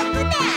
up with that.